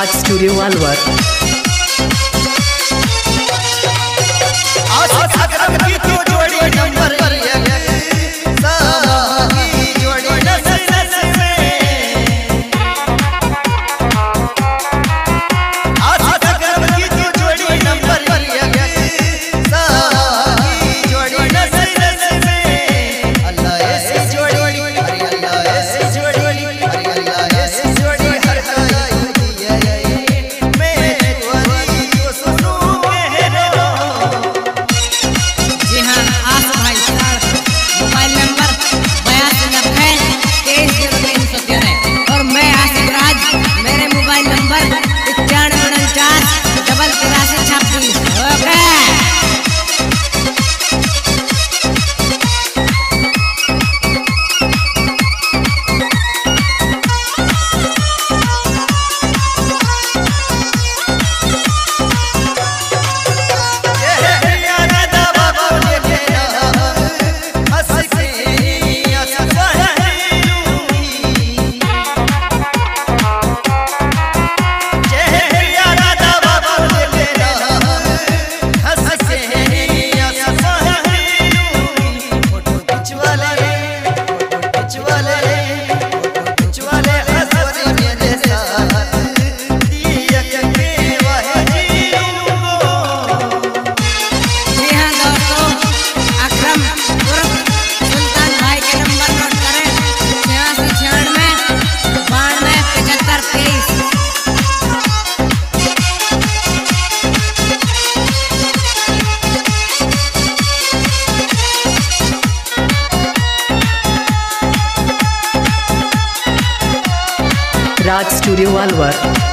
राज आज Alwar Art Studio Alwar.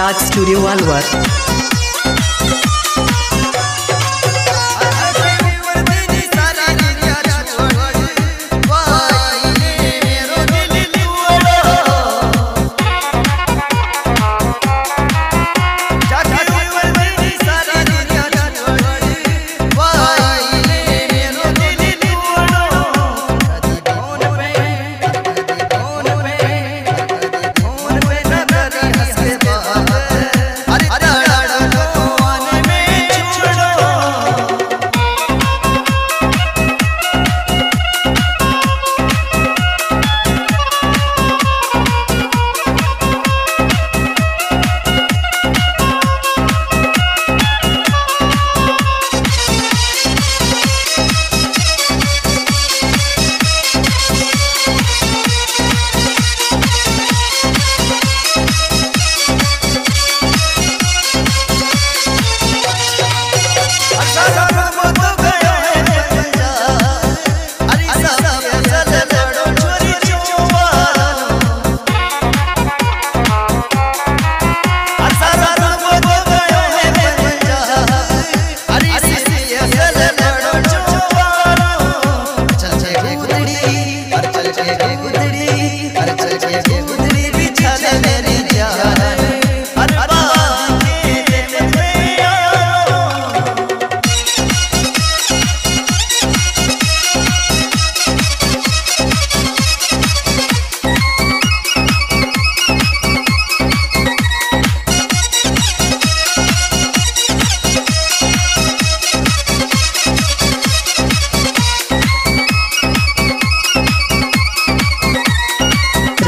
Raj studio Alwar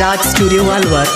Raj studio Alwar